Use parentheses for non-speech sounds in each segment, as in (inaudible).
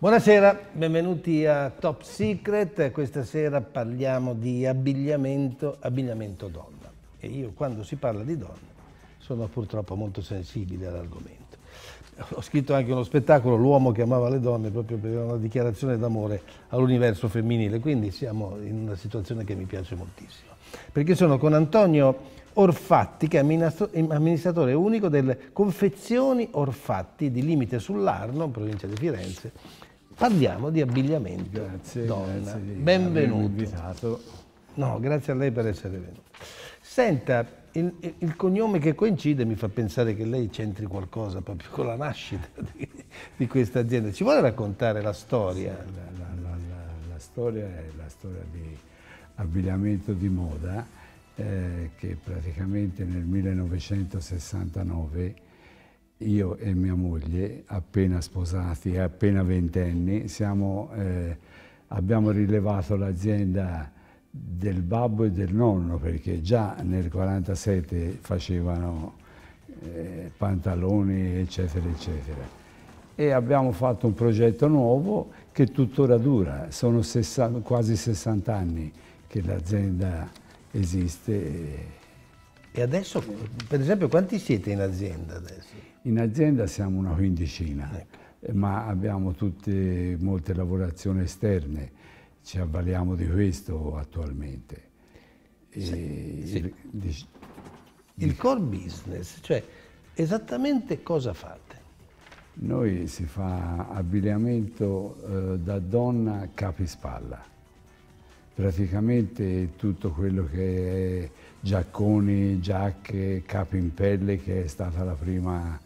Buonasera, benvenuti a Top Secret. Questa sera parliamo di abbigliamento, abbigliamento donna. E io quando si parla di donne sono purtroppo molto sensibile all'argomento. Ho scritto anche uno spettacolo, L'uomo che amava le donne, proprio per una dichiarazione d'amore all'universo femminile, quindi siamo in una situazione che mi piace moltissimo. Perché sono con Antonio Orfatti, che è amministratore unico delle confezioni Orfatti di Limite sull'Arno, provincia di Firenze, Parliamo di abbigliamento grazie, donna. Grazie di Benvenuto. No, grazie a lei per essere venuto. Senta, il, il, cognome che coincide mi fa pensare che lei c'entri qualcosa proprio con la nascita (laughs) di, di questa azienda. Ci vuole raccontare la storia? Sì, la, la, la, la, storia è la storia di abbigliamento di moda eh, che praticamente nel 1969 io e mia moglie, appena sposati, appena ventenni, siamo, eh, abbiamo rilevato l'azienda del babbo e del nonno perché già nel 1947 facevano eh, pantaloni eccetera eccetera e abbiamo fatto un progetto nuovo che tuttora dura, sono 60, quasi 60 anni che l'azienda esiste. E adesso, per esempio, quanti siete in azienda adesso? In azienda siamo una quindicina, ecco. Ma abbiamo tutte, molte lavorazioni esterne, ci avvaliamo di questo attualmente. Sì, sì. Il, di, il core business, cioè esattamente cosa fate? Noi si fa abbigliamento eh, da donna capispalla, praticamente tutto quello che è giacconi, giacche, capi in pelle che è stata la prima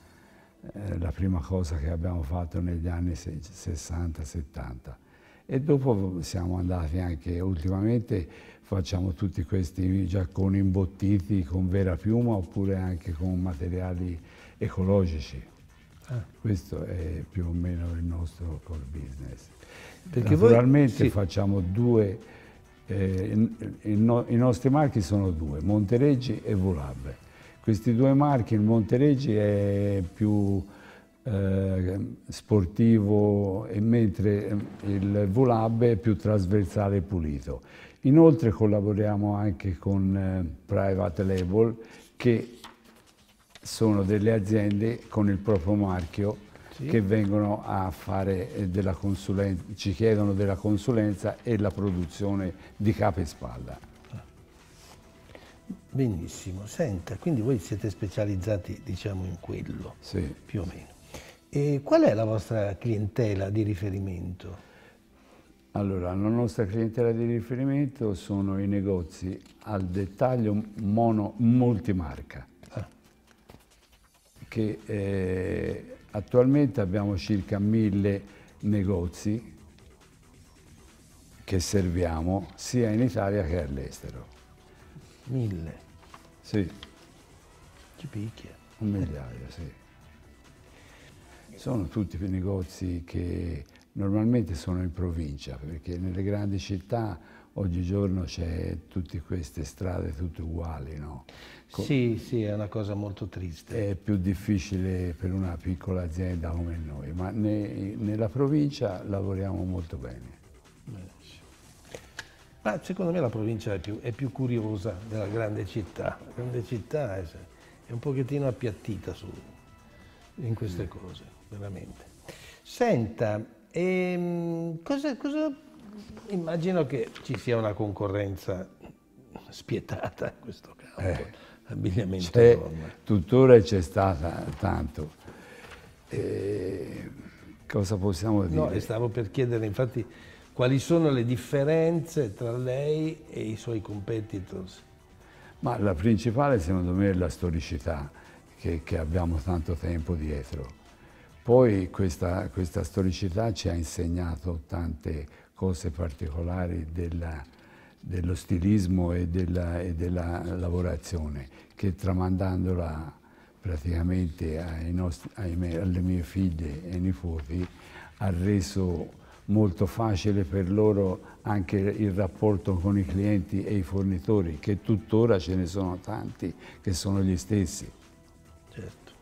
eh, la prima cosa che abbiamo fatto negli anni 60-70 e dopo siamo andati anche, ultimamente facciamo tutti questi giacconi imbottiti con vera piuma oppure anche con materiali ecologici. Ah. Questo è più o meno il nostro core business. Perché Naturalmente voi, sì. facciamo due, eh, i, no, i nostri marchi sono due, Montereggi e Volabbe. Questi due marchi, il Montereggi è più eh, sportivo e mentre il Volab è più trasversale e pulito. Inoltre collaboriamo anche con eh, Private Label che sono delle aziende con il proprio marchio sì. che vengono a fare eh, della consulenza, ci chiedono della consulenza e la produzione di capo e spalla. Benissimo, senta, quindi voi siete specializzati diciamo in quello, sì. più o meno. E qual è la vostra clientela di riferimento? Allora, la nostra clientela di riferimento sono i negozi al dettaglio mono multimarca, ah. che eh, attualmente abbiamo circa mille negozi che serviamo sia in Italia che all'estero. Mille? Sì. Ci picchia. Un migliaio, sì. Sono tutti negozi che normalmente sono in provincia, perché nelle grandi città oggigiorno c'è tutte queste strade tutte uguali, no? sì, sì, è una cosa molto triste. È più difficile per una piccola azienda come noi, ma ne, nella provincia lavoriamo molto bene. Ma secondo me la provincia è più, è più curiosa della grande città. La grande città è, è un pochettino appiattita su, in queste cose, veramente. Senta, ehm, cosa, cosa, immagino che ci sia una concorrenza spietata in questo campo, eh, abbigliamento donna. Tuttora c'è stata tanto. Eh, cosa possiamo dire? No, stavo per chiedere, infatti, quali sono le differenze tra lei e i suoi competitors? Ma la principale secondo me è la storicità che, che abbiamo tanto tempo dietro. Poi questa, questa, storicità ci ha insegnato tante cose particolari della, dello stilismo e della, e della, lavorazione che tramandandola praticamente nostri, alle mie figlie e nipoti ha reso molto facile per loro anche il rapporto con i clienti e i fornitori, che tuttora ce ne sono tanti che sono gli stessi. Certo.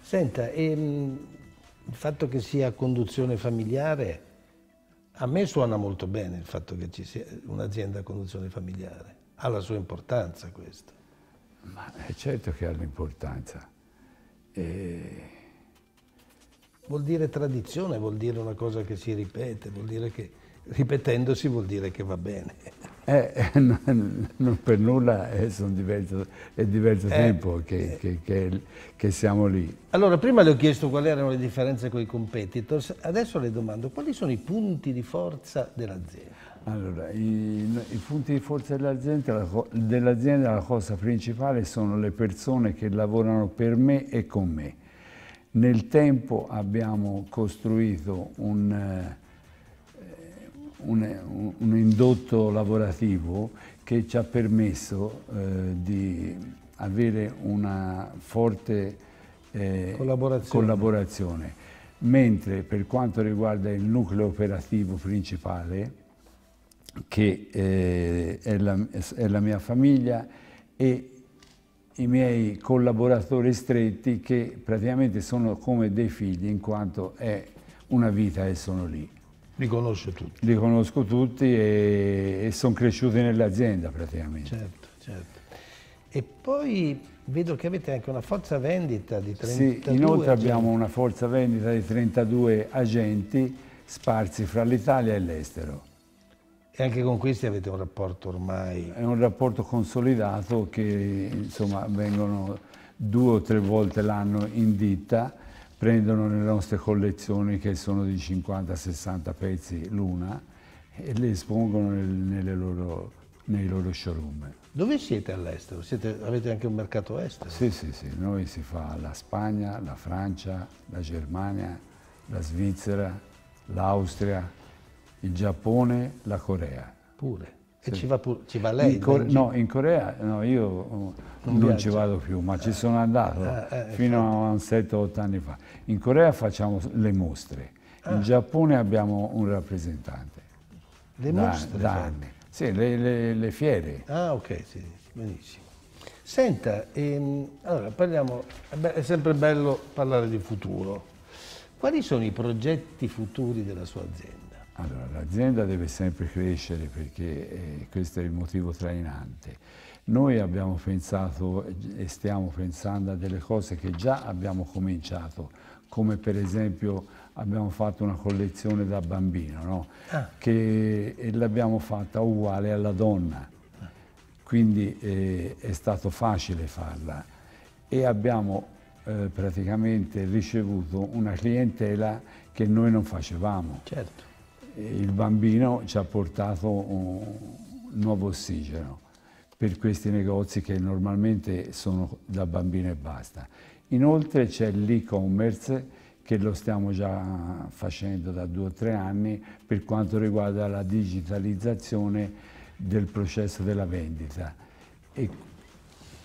Senta, ehm, il fatto che sia conduzione familiare, a me suona molto bene il fatto che ci sia un'azienda a conduzione familiare, ha la sua importanza questo. Ma è certo che ha l'importanza. E... Vuol dire tradizione, vuol dire una cosa che si ripete, vuol dire che ripetendosi vuol dire che va bene. Eh, (laughs) non per nulla è, diverso, è diverso eh, tempo che, eh. che, che, che, siamo lì. Allora, prima le ho chiesto quali erano le differenze con i competitors, adesso le domando quali sono i punti di forza dell'azienda? Allora, i, i, punti di forza dell'azienda, dell'azienda, la cosa principale sono le persone che lavorano per me e con me. Nel tempo abbiamo costruito un eh, un, un, indotto lavorativo che ci ha permesso eh, di avere una forte eh, collaborazione. collaborazione. mentre per quanto riguarda il nucleo operativo principale, che eh, è, la, è la mia famiglia e i miei collaboratori stretti che praticamente sono come dei figli in quanto è una vita e sono lì. Li conosco tutti. Li conosco tutti e, e sono cresciuti nell'azienda praticamente. Certo, certo. E poi vedo che avete anche una forza vendita di 32 Sì, inoltre agenti. abbiamo una forza vendita di 32 agenti sparsi fra l'Italia e l'estero. E anche con questi avete un rapporto ormai... È un rapporto consolidato che insomma vengono due o tre volte l'anno in ditta prendono le nostre collezioni che sono di 50-60 pezzi l'una e le espongono nel, loro, nei loro showroom. Dove siete all'estero? Avete anche un mercato estero? Sì, sì, sì, noi si fa la Spagna, la Francia, la Germania, la Svizzera, l'Austria, il Giappone, la Corea. Pure? E ci va, pure, ci va lei? In Core, no, in Corea no, io non, non ci vado più, ma ci sono andato eh, eh, fino a 7-8 anni fa. In Corea facciamo le mostre, ah. in Giappone abbiamo un rappresentante. Le da, mostre? Da anni. Sì, le, le, le, fiere. Ah, ok, sì, benissimo. Senta, ehm, allora parliamo, è sempre bello parlare di futuro. Quali sono i progetti futuri della sua azienda? Allora, l'azienda deve sempre crescere perché eh, questo è il motivo trainante. Noi abbiamo pensato e stiamo pensando a delle cose che già abbiamo cominciato, come per esempio abbiamo fatto una collezione da bambino, no? ah. che l'abbiamo fatta uguale alla donna, quindi eh, è stato facile farla e abbiamo eh, praticamente ricevuto una clientela che noi non facevamo. Certo il bambino ci ha portato un nuovo ossigeno per questi negozi che normalmente sono da bambino e basta. Inoltre c'è l'e-commerce che lo stiamo già facendo da due o tre anni per quanto riguarda la digitalizzazione del processo della vendita e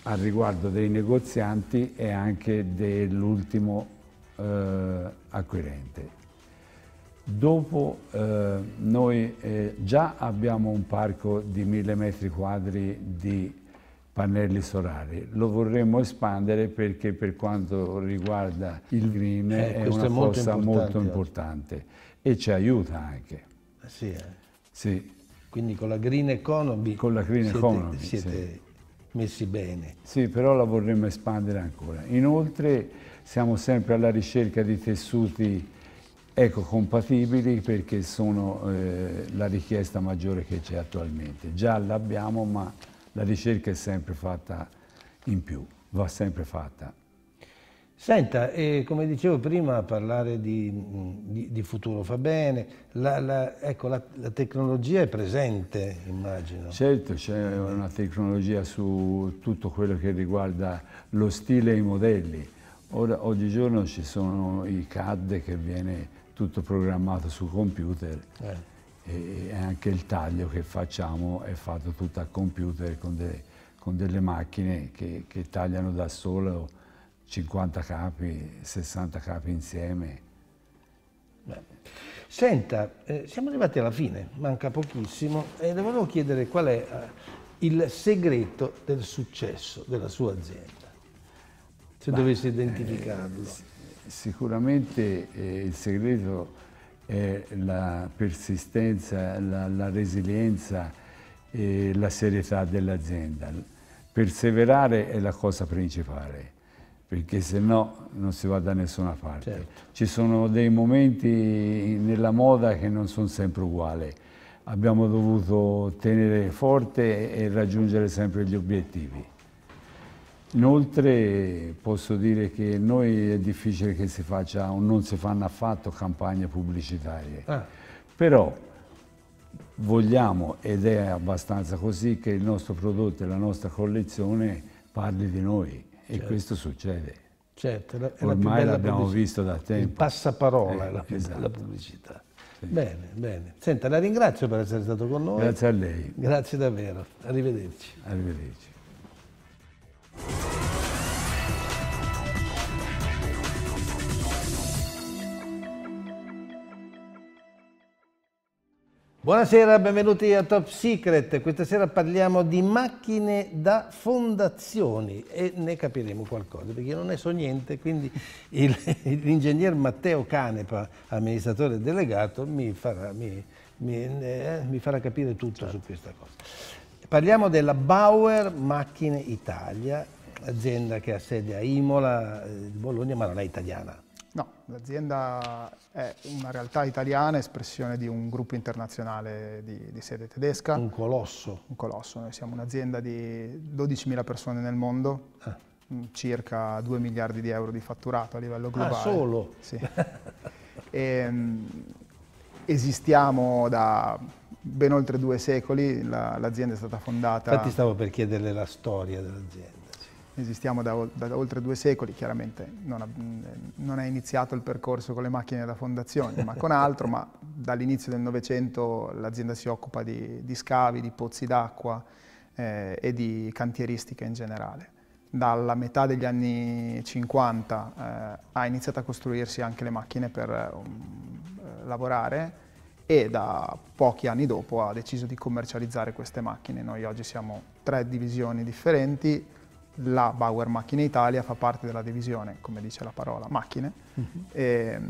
al riguardo dei negozianti e anche dell'ultimo eh, acquirente. Dopo eh, noi eh, già abbiamo un parco di mille metri quadri di pannelli solari, lo vorremmo espandere perché per quanto riguarda il green eh, è una è molto cosa importante molto importante e ci aiuta anche. Eh, sì, eh. sì, Quindi con la green economy, con la green siete, economy, siete sì. messi bene. Sì, però la vorremmo espandere ancora. Inoltre siamo sempre alla ricerca di tessuti ecocompatibili perché sono eh, la richiesta maggiore che c'è attualmente. Già l'abbiamo ma la ricerca è sempre fatta in più, va sempre fatta. Senta, eh, come dicevo prima, parlare di, di, di futuro fa bene, la, la, ecco, la, la, tecnologia è presente, immagino. Certo, c'è una tecnologia su tutto quello che riguarda lo stile e i modelli. Ora, oggigiorno ci sono i CAD che viene tutto programmato su computer eh. e anche il taglio che facciamo è fatto tutto a computer con, de, con delle macchine che, che, tagliano da solo 50 capi, 60 capi insieme. Beh. Senta, eh, siamo arrivati alla fine, manca pochissimo e le volevo chiedere qual è eh, il segreto del successo della sua azienda, se Beh, dovesse identificarlo. Sicuramente eh, il segreto è la persistenza, la, la resilienza e la serietà dell'azienda. Perseverare è la cosa principale, perché se no non si va da nessuna parte. Certo. Ci sono dei momenti nella moda che non sono sempre uguali. Abbiamo dovuto tenere forte e raggiungere sempre gli obiettivi. Inoltre posso dire che noi è difficile che si faccia o non si fanno affatto campagne pubblicitarie, ah. però vogliamo, ed è abbastanza così, che il nostro prodotto e la nostra collezione parli di noi certo. e questo succede. Certo, la, Ormai l'abbiamo visto da tempo. Il passaparola eh, è la più esatto. bella pubblicità. Sì. Bene, bene. Senta, la ringrazio per essere stato con noi. Grazie a lei. Grazie davvero. Arrivederci. Arrivederci. Buonasera, benvenuti a Top Secret. Questa sera parliamo di macchine da fondazioni e ne capiremo qualcosa, perché io non ne so niente, quindi l'ingegner (laughs) Matteo Canepa, amministratore delegato, mi farà, mi, mi, eh, mi farà capire tutto certo. su questa cosa. Parliamo della Bauer Macchine Italia, azienda che ha sede a Imola, eh, Bologna, ma non è italiana. No, l'azienda è una realtà italiana, espressione di un gruppo internazionale di, di, sede tedesca. Un colosso. Un colosso, noi siamo un'azienda di 12.000 persone nel mondo, ah. Mm, circa 2 miliardi di euro di fatturato a livello ah, globale. Ah, solo? Sì. e, ehm, esistiamo da ben oltre due secoli, l'azienda è stata fondata... Infatti stavo per chiederle la storia dell'azienda esistiamo da, da, oltre due secoli, chiaramente non, ha, non, è iniziato il percorso con le macchine da fondazione, ma con altro, ma dall'inizio del Novecento l'azienda si occupa di, di, scavi, di pozzi d'acqua eh, e di cantieristica in generale. Dalla metà degli anni 50 eh, ha iniziato a costruirsi anche le macchine per um, lavorare e da pochi anni dopo ha deciso di commercializzare queste macchine. Noi oggi siamo tre divisioni differenti, la Bauer Macchine Italia fa parte della divisione, come dice la parola, macchine uh. -huh. e,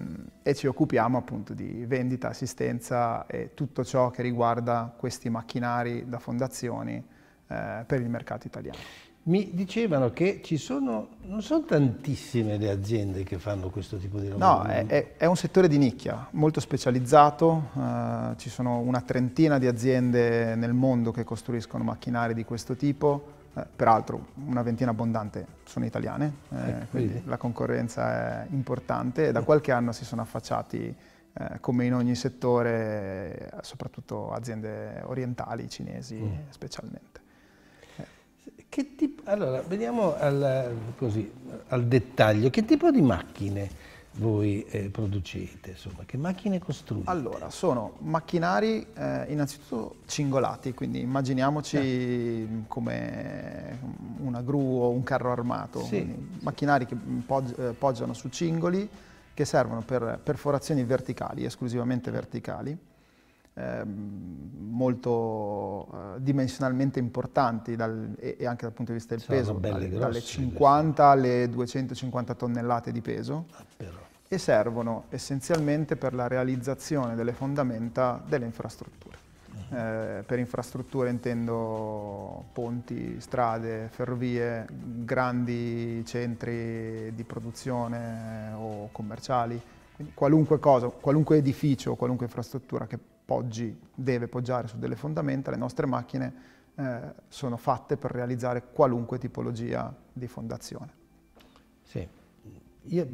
e, ci occupiamo appunto di vendita, assistenza e tutto ciò che riguarda questi macchinari da fondazioni eh, per il mercato italiano. Mi dicevano che ci sono, non sono tantissime le aziende che fanno questo tipo di lavoro. No, è, è un settore di nicchia, molto specializzato, eh, ci sono una trentina di aziende nel mondo che costruiscono macchinari di questo tipo, eh, peraltro una ventina abbondante sono italiane, eh, ecco, quindi la concorrenza è importante e da qualche anno si sono affacciati eh, come in ogni settore, soprattutto aziende orientali, cinesi mm. specialmente. Tipo, allora, veniamo al, così, al dettaglio. Che tipo di macchine voi eh, producete? Insomma, che macchine costruite? Allora, sono macchinari eh, innanzitutto cingolati, quindi immaginiamoci yeah. come una gru o un carro armato, sì. macchinari che poggi eh, poggiano su cingoli che servono per perforazioni verticali, esclusivamente verticali, ehm, molto eh, dimensionalmente importanti dal, e, e, anche dal punto di vista del Sono peso, dalle, dalle 50 alle 250 tonnellate di peso. Ah, e servono essenzialmente per la realizzazione delle fondamenta delle infrastrutture. Uh-huh. Eh, per infrastrutture intendo ponti, strade, ferrovie, grandi centri di produzione o commerciali, quindi qualunque cosa, qualunque edificio, qualunque infrastruttura che poggi, deve poggiare su delle fondamenta, le nostre macchine eh, sono fatte per realizzare qualunque tipologia di fondazione. Sì. Io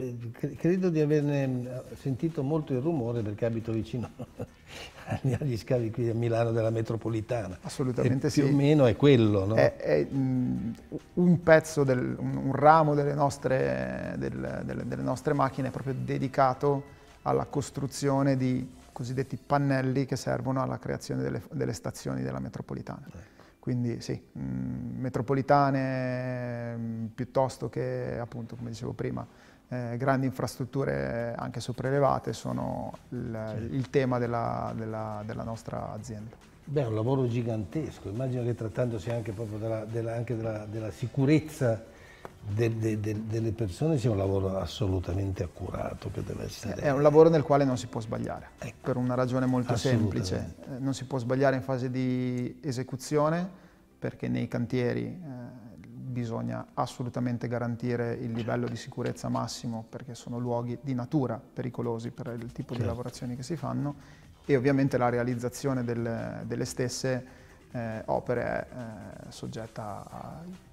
credo di averne sentito molto il rumore perché abito vicino (laughs) agli scavi qui a Milano della metropolitana. Assolutamente e sì. Più o meno è quello, no? È, è mh, un pezzo, del, un, un, ramo delle nostre, del, delle, delle nostre macchine proprio dedicato alla costruzione di cosiddetti pannelli che servono alla creazione delle, delle stazioni della metropolitana. Eh. Quindi sì, mh, metropolitane mh, piuttosto che appunto, come dicevo prima, eh, grandi infrastrutture anche sopraelevate sono il, il tema della, della, della, nostra azienda. Beh, è un lavoro gigantesco, immagino che trattandosi anche proprio della, anche della sicurezza de, de, de, delle persone sia un lavoro assolutamente accurato che deve essere. È un lavoro nel quale non si può sbagliare, ecco. per una ragione molto semplice. Eh, non si può sbagliare in fase di esecuzione perché nei cantieri eh, bisogna assolutamente garantire il livello di sicurezza massimo perché sono luoghi di natura pericolosi per il tipo certo. di lavorazioni che si fanno e ovviamente la realizzazione del, delle stesse eh, opere è eh, soggetta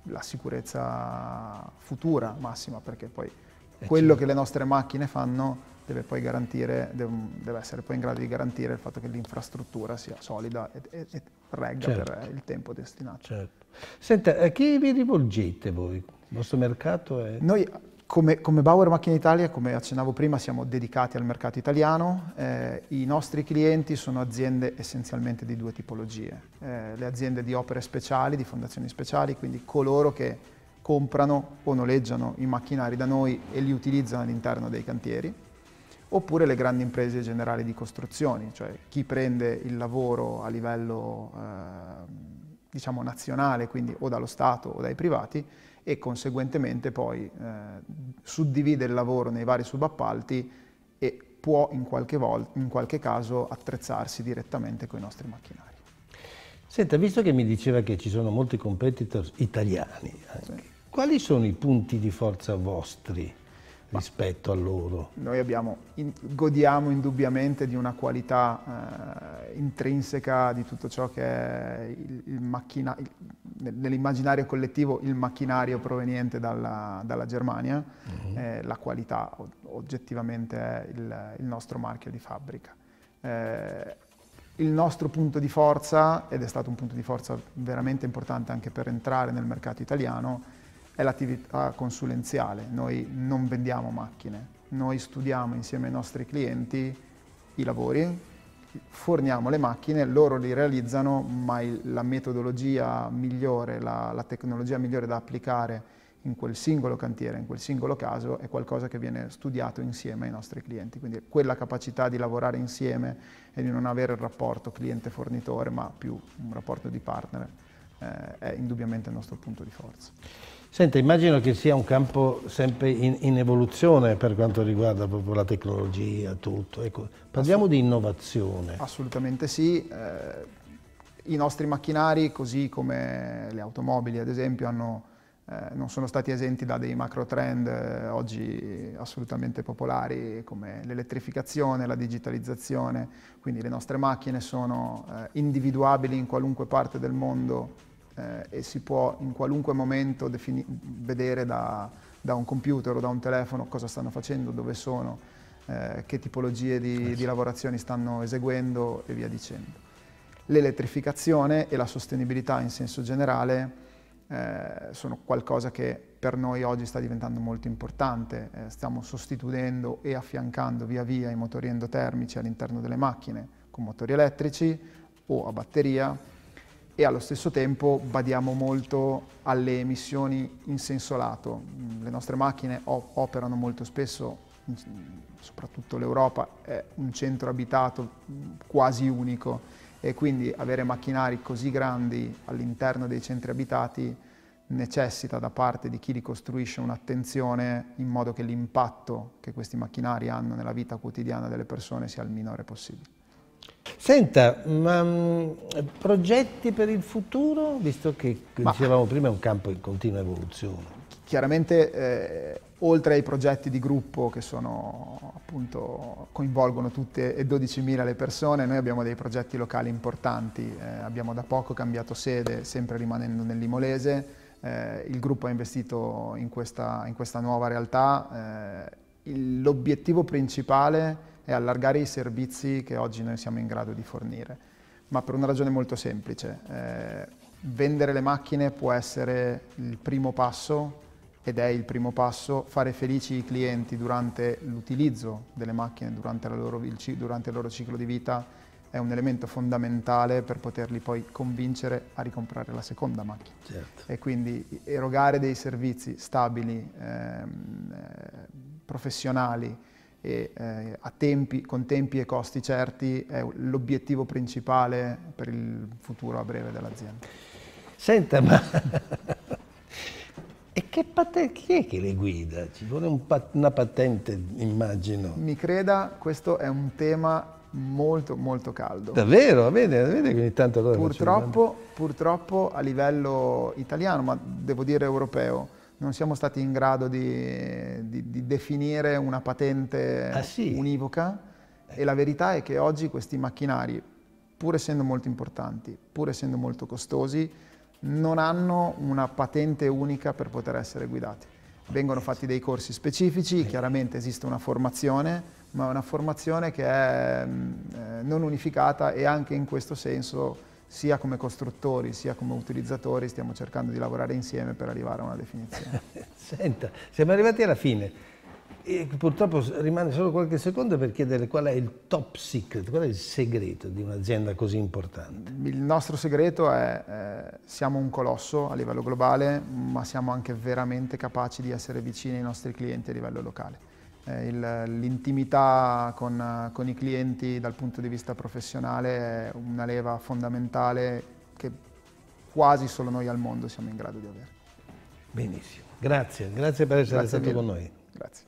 alla sicurezza futura massima perché poi eh quello certo. che le nostre macchine fanno deve poi garantire, deve, essere poi in grado di garantire il fatto che l'infrastruttura sia solida e, e, e regga certo. per il tempo destinato. Certo. Senta, a chi vi rivolgete voi? Il vostro mercato è... Noi come, come, Bauer Macchine Italia, come accennavo prima, siamo dedicati al mercato italiano. Eh, I nostri clienti sono aziende essenzialmente di due tipologie. Eh, le aziende di opere speciali, di fondazioni speciali, quindi coloro che comprano o noleggiano i macchinari da noi e li utilizzano all'interno dei cantieri, oppure le grandi imprese generali di costruzioni, cioè chi prende il lavoro a livello eh, diciamo nazionale, quindi o dallo Stato o dai privati, e conseguentemente poi eh, suddivide il lavoro nei vari subappalti e può in qualche, volta, in qualche caso attrezzarsi direttamente con i nostri macchinari. Senta, visto che mi diceva che ci sono molti competitor italiani, sì. quali sono i punti di forza vostri? Rispetto a loro? Noi abbiamo, in, godiamo indubbiamente di una qualità eh, intrinseca di tutto ciò che è nell'immaginario collettivo il macchinario proveniente dalla, dalla Germania, uh-huh. eh, la qualità oggettivamente è il, il, nostro marchio di fabbrica. Eh, il nostro punto di forza, ed è stato un punto di forza veramente importante anche per entrare nel mercato italiano, è l'attività consulenziale. Noi non vendiamo macchine, noi studiamo insieme ai nostri clienti i lavori, forniamo le macchine, loro li realizzano, ma la metodologia migliore, la, la tecnologia migliore da applicare in quel singolo cantiere, in quel singolo caso, è qualcosa che viene studiato insieme ai nostri clienti. Quindi quella capacità di lavorare insieme e di non avere il rapporto cliente-fornitore, ma più un rapporto di partner, eh, è indubbiamente il nostro punto di forza. Senta, immagino che sia un campo sempre in, in evoluzione per quanto riguarda proprio la tecnologia, tutto. Ecco, parliamo Assolut di innovazione. Assolutamente sì. Eh, I nostri macchinari, così come le automobili ad esempio, hanno, eh, non sono stati esenti da dei macro trend eh, oggi assolutamente popolari come l'elettrificazione, la digitalizzazione, quindi le nostre macchine sono eh, individuabili in qualunque parte del mondo eh, e si può in qualunque momento vedere da, da, un computer o da un telefono cosa stanno facendo, dove sono, eh, che tipologie di, di lavorazioni stanno eseguendo e via dicendo. L'elettrificazione e la sostenibilità in senso generale eh, sono qualcosa che per noi oggi sta diventando molto importante. Eh, stiamo sostituendo e affiancando via via i motori endotermici all'interno delle macchine con motori elettrici o a batteria e allo stesso tempo badiamo molto alle emissioni in senso lato. Le nostre macchine operano molto spesso, soprattutto l'Europa è un centro abitato quasi unico e quindi avere macchinari così grandi all'interno dei centri abitati necessita da parte di chi li costruisce un'attenzione in modo che l'impatto che questi macchinari hanno nella vita quotidiana delle persone sia il minore possibile. Senta, ma mm, progetti per il futuro, visto che ma, dicevamo prima è un campo in continua evoluzione? Chiaramente, eh, oltre ai progetti di gruppo che sono, appunto, coinvolgono tutte e 12.000 le persone, noi abbiamo dei progetti locali importanti. Eh, abbiamo da poco cambiato sede, sempre rimanendo nell'Imolese. Eh, il gruppo ha investito in questa, in questa nuova realtà. Eh, l'obiettivo principale è allargare i servizi che oggi noi siamo in grado di fornire, ma per una ragione molto semplice. Eh, vendere le macchine può essere il primo passo ed è il primo passo, fare felici i clienti durante l'utilizzo delle macchine, durante, loro, durante il loro ciclo di vita, è un elemento fondamentale per poterli poi convincere a ricomprare la seconda macchina. Certo. E quindi erogare dei servizi stabili, ehm, eh, professionali, e eh, tempi, con tempi e costi certi è l'obiettivo principale per il futuro a breve dell'azienda. Senta, ma (laughs) e che patente, chi è che le guida? Ci vuole un pat una patente, immagino. Mi creda, questo è un tema molto molto caldo. Davvero? Vede, vede che ogni tanto allora purtroppo, purtroppo a livello italiano, ma devo dire europeo, non siamo stati in grado di, di, di definire una patente ah, sì? univoca e la verità è che oggi questi macchinari, pur essendo molto importanti, pur essendo molto costosi, non hanno una patente unica per poter essere guidati. Vengono fatti dei corsi specifici, chiaramente esiste una formazione, ma una formazione che è mm, eh, non unificata e anche in questo senso sia come costruttori sia come utilizzatori stiamo cercando di lavorare insieme per arrivare a una definizione. (laughs) Senta, siamo arrivati alla fine. E purtroppo rimane solo qualche secondo per chiedere qual è il top secret, qual è il segreto di un'azienda così importante. Il nostro segreto è eh, siamo un colosso a livello globale, ma siamo anche veramente capaci di essere vicini ai nostri clienti a livello locale. Eh, l'intimità con, con, i clienti dal punto di vista professionale è una leva fondamentale che quasi solo noi al mondo siamo in grado di avere. Benissimo, grazie, grazie per essere grazie stato con noi. Grazie.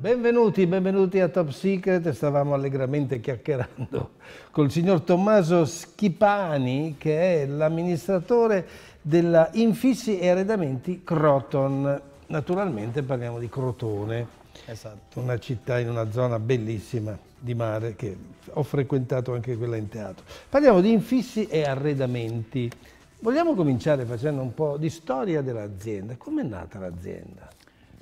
Benvenuti, benvenuti a Top Secret. Stavamo allegramente chiacchierando (laughs) col signor Tommaso Schipani, che è l'amministratore della Infissi e Arredamenti Croton. Naturalmente parliamo di Crotone, esatto. una città in una zona bellissima di mare che ho frequentato anche quella in teatro. Parliamo di infissi e arredamenti. Vogliamo cominciare facendo un po' di storia dell'azienda. Come è nata l'azienda?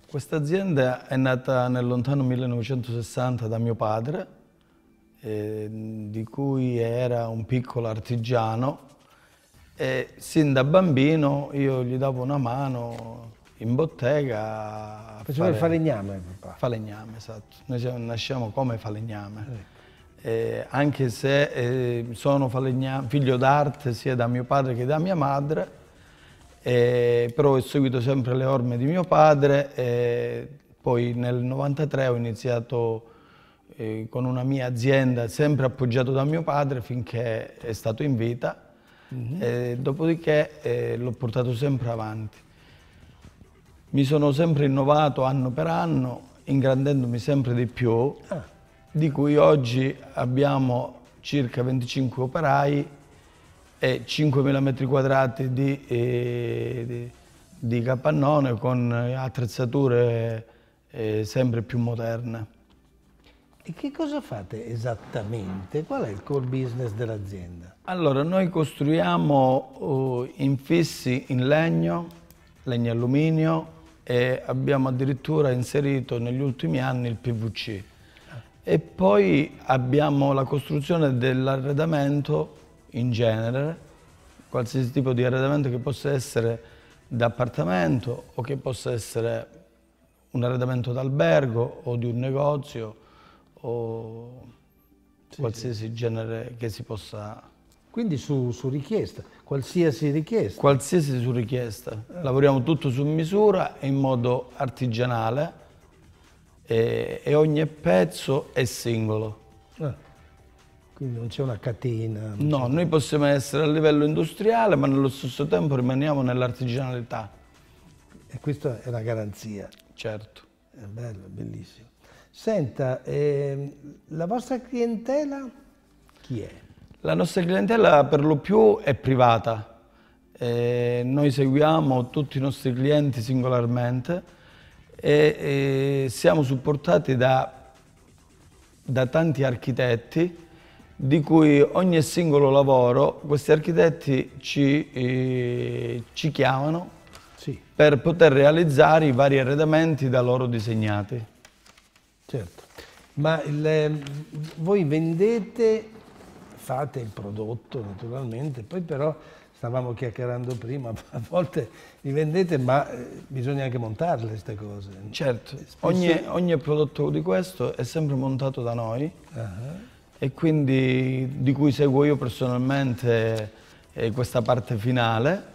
Questa azienda è nata nel lontano 1960 da mio padre, eh, di cui era un piccolo artigiano e sin da bambino io gli davo una mano in bottega. Faceva il falegname papà? Falegname, esatto. Noi nasciamo come falegname. Eh. Eh, anche se eh, sono figlio d'arte sia da mio padre che da mia madre, eh, però ho seguito sempre le orme di mio padre e poi nel 93 ho iniziato eh, con una mia azienda sempre appoggiato da mio padre finché è stato in vita mm -hmm. dopodiché eh, l'ho portato sempre avanti. Mi sono sempre innovato anno per anno, ingrandendomi sempre di più, ah. di cui oggi abbiamo circa 25 operai e 5.000 metri quadrati di, eh, di, di, capannone con attrezzature eh, sempre più moderne. E che cosa fate esattamente? Qual è il core business dell'azienda? Allora, noi costruiamo uh, infissi in legno, legno e alluminio e abbiamo addirittura inserito negli ultimi anni il PVC. Ah. E poi abbiamo la costruzione dell'arredamento in genere, qualsiasi tipo di arredamento che possa essere d'appartamento o che possa essere un arredamento d'albergo o di un negozio o sì, qualsiasi sì. genere che si possa... Quindi su, su, richiesta, qualsiasi richiesta? Qualsiasi su richiesta. Lavoriamo tutto su misura e in modo artigianale e, e ogni pezzo è singolo. Ah. Quindi non c'è una catena? No, noi possiamo essere a livello industriale, ma nello stesso tempo rimaniamo nell'artigianalità. E questa è una garanzia. Certo. È bello, bellissimo. Senta, eh, la vostra clientela chi è? La nostra clientela per lo più è privata. Eh, noi seguiamo tutti i nostri clienti singolarmente e, e siamo supportati da, da tanti architetti di cui ogni singolo lavoro questi architetti ci, eh, ci chiamano sì. per poter realizzare i vari arredamenti da loro disegnati. Certo, ma il, voi vendete, fate il prodotto naturalmente, poi però stavamo chiacchierando prima, (laughs) a volte li vendete ma eh, bisogna anche montarle queste cose. Certo, Spesso... ogni, ogni, prodotto di questo è sempre montato da noi. Uh -huh e quindi di cui seguo io personalmente eh, questa parte finale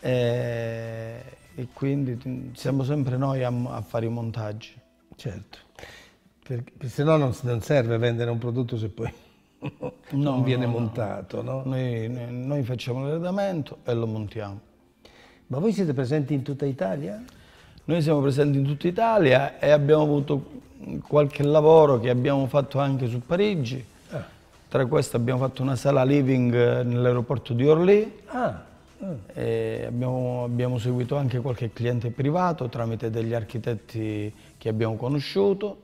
eh, e quindi siamo sempre noi a, a fare i montaggi. Certo. Perché, se no non, non serve vendere un prodotto se poi (laughs) non no, viene no, montato. No. Noi, noi, facciamo l'arredamento e lo montiamo. Ma voi siete presenti in tutta Italia? Noi siamo presenti in tutta Italia e abbiamo avuto qualche lavoro che abbiamo fatto anche su Parigi. Ah. Tra queste abbiamo fatto una sala living nell'aeroporto di Orly. Ah. Ah. Abbiamo, abbiamo seguito anche qualche cliente privato tramite degli architetti che abbiamo conosciuto